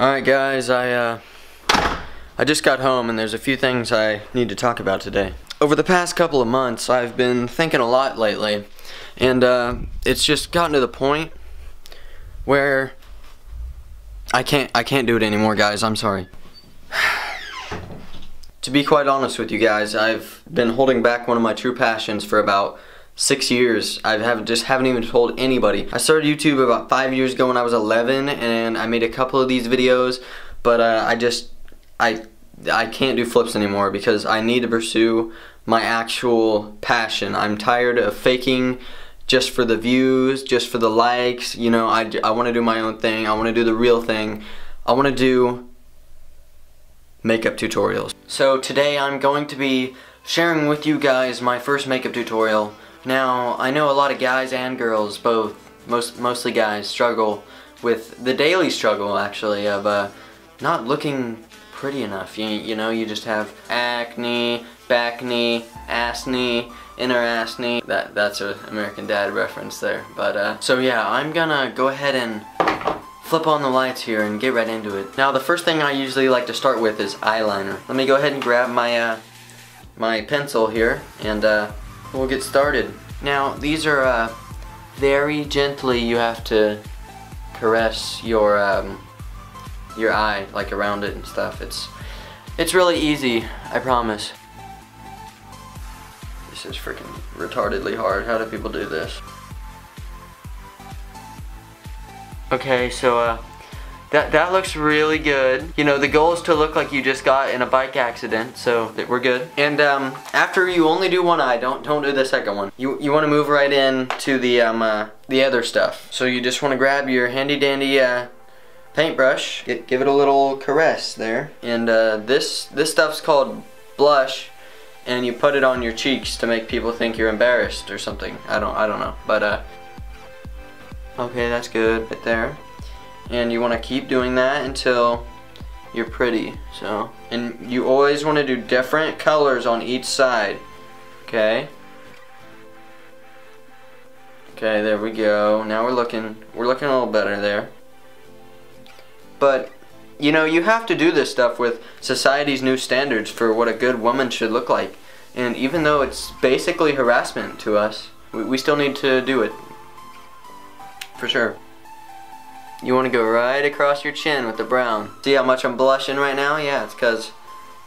Alright guys, I uh, I just got home and there's a few things I need to talk about today. Over the past couple of months, I've been thinking a lot lately, and uh, it's just gotten to the point where I can't I can't do it anymore, guys. I'm sorry. to be quite honest with you guys, I've been holding back one of my true passions for about six years. I have just haven't even told anybody. I started YouTube about five years ago when I was 11, and I made a couple of these videos, but uh, I just I I can't do flips anymore because I need to pursue my actual passion. I'm tired of faking just for the views, just for the likes. You know, I, I want to do my own thing. I want to do the real thing. I want to do makeup tutorials. So today I'm going to be sharing with you guys my first makeup tutorial. Now, I know a lot of guys and girls, both, most mostly guys, struggle with the daily struggle, actually, of uh, not looking pretty enough. You, you know, you just have acne, back knee, ass knee, inner ass knee. That, that's an American Dad reference there. But, uh, so yeah, I'm gonna go ahead and flip on the lights here and get right into it. Now, the first thing I usually like to start with is eyeliner. Let me go ahead and grab my, uh, my pencil here and, uh, we'll get started. Now, these are uh, very gently you have to caress your um, your eye, like around it and stuff. It's it's really easy, I promise. This is freaking retardedly hard. How do people do this? Okay, so uh, that, that looks really good. You know, the goal is to look like you just got in a bike accident, so we're good. And um, after you only do one eye, don't don't do the second one. You you want to move right in to the um uh, the other stuff. So you just want to grab your handy dandy uh, paintbrush, get, give it a little caress there. And uh, this this stuff's called blush, and you put it on your cheeks to make people think you're embarrassed or something. I don't I don't know, but uh. Okay, that's good right there and you want to keep doing that until you're pretty so. And you always want to do different colors on each side okay? Okay there we go. Now we're looking we're looking a little better there. But you know you have to do this stuff with society's new standards for what a good woman should look like. And even though it's basically harassment to us we, we still need to do it. For sure you want to go right across your chin with the brown. See how much I'm blushing right now? Yeah, it's because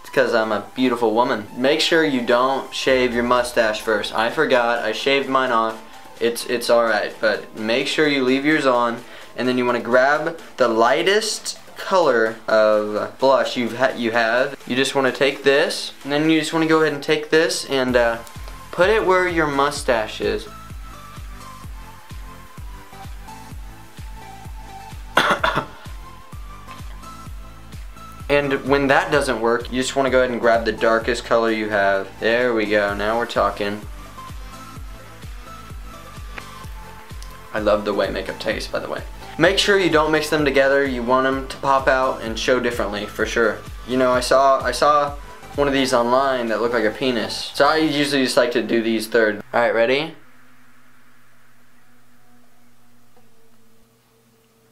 it's because I'm a beautiful woman. Make sure you don't shave your mustache first. I forgot. I shaved mine off. It's it's alright, but make sure you leave yours on. And then you want to grab the lightest color of blush you've ha you have. You just want to take this, and then you just want to go ahead and take this and uh, put it where your mustache is. And when that doesn't work, you just want to go ahead and grab the darkest color you have. There we go, now we're talking. I love the way makeup tastes, by the way. Make sure you don't mix them together. You want them to pop out and show differently, for sure. You know, I saw I saw one of these online that looked like a penis. So I usually just like to do these third. Alright, ready?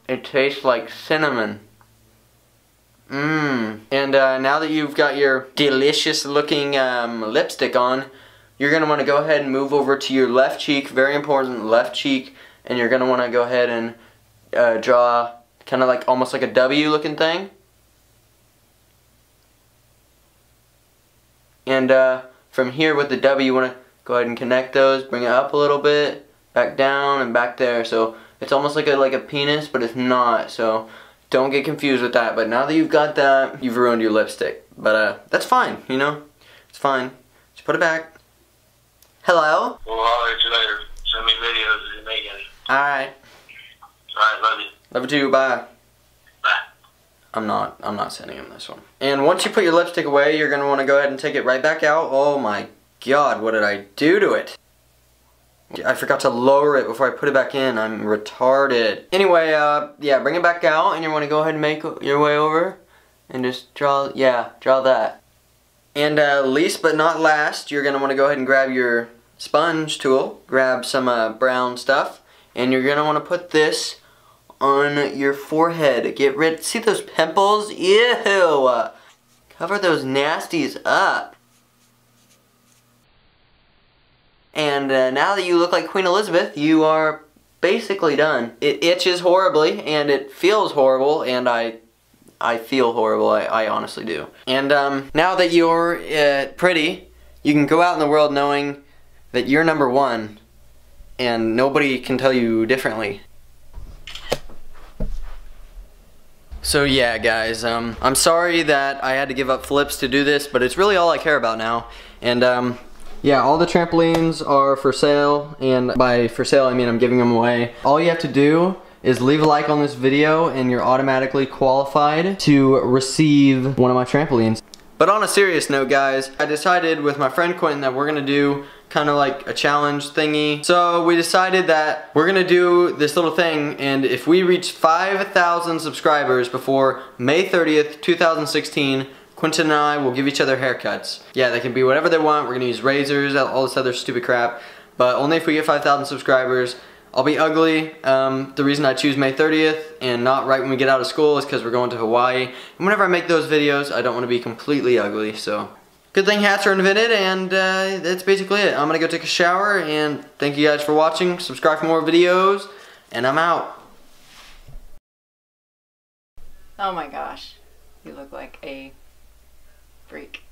It tastes like cinnamon. Mmm. And uh, now that you've got your delicious looking um, lipstick on, you're going to want to go ahead and move over to your left cheek, very important, left cheek, and you're going to want to go ahead and uh, draw kind of like almost like a W looking thing. And uh, from here with the W, you want to go ahead and connect those, bring it up a little bit, back down and back there. So it's almost like a like a penis, but it's not. So don't get confused with that, but now that you've got that, you've ruined your lipstick. But uh, that's fine, you know? It's fine. Just put it back. Hello? Well, I'll you later. Send me videos if you make any. Alright. Alright, love you. Love you too, bye. Bye. I'm not, I'm not sending him this one. And once you put your lipstick away, you're gonna wanna go ahead and take it right back out. Oh my god, what did I do to it? I forgot to lower it before I put it back in. I'm retarded. Anyway, uh, yeah, bring it back out and you want to go ahead and make your way over and just draw, yeah, draw that. And uh, least but not last, you're going to want to go ahead and grab your sponge tool, grab some uh, brown stuff, and you're going to want to put this on your forehead. Get rid, see those pimples? Ew! Cover those nasties up. And uh, now that you look like Queen Elizabeth, you are basically done. It itches horribly, and it feels horrible, and I I feel horrible, I, I honestly do. And um, now that you're uh, pretty, you can go out in the world knowing that you're number one, and nobody can tell you differently. So yeah, guys, um, I'm sorry that I had to give up flips to do this, but it's really all I care about now. And um, yeah, all the trampolines are for sale, and by for sale I mean I'm giving them away. All you have to do is leave a like on this video and you're automatically qualified to receive one of my trampolines. But on a serious note guys, I decided with my friend Quentin that we're gonna do kind of like a challenge thingy. So we decided that we're gonna do this little thing and if we reach 5,000 subscribers before May 30th, 2016, Quentin and I will give each other haircuts. Yeah, they can be whatever they want. We're gonna use razors, all this other stupid crap. But only if we get 5,000 subscribers. I'll be ugly. Um, the reason I choose May 30th and not right when we get out of school is because we're going to Hawaii. And whenever I make those videos, I don't want to be completely ugly. So, good thing hats are invented, and uh, that's basically it. I'm going to go take a shower, and thank you guys for watching. Subscribe for more videos, and I'm out. Oh my gosh. You look like a freak.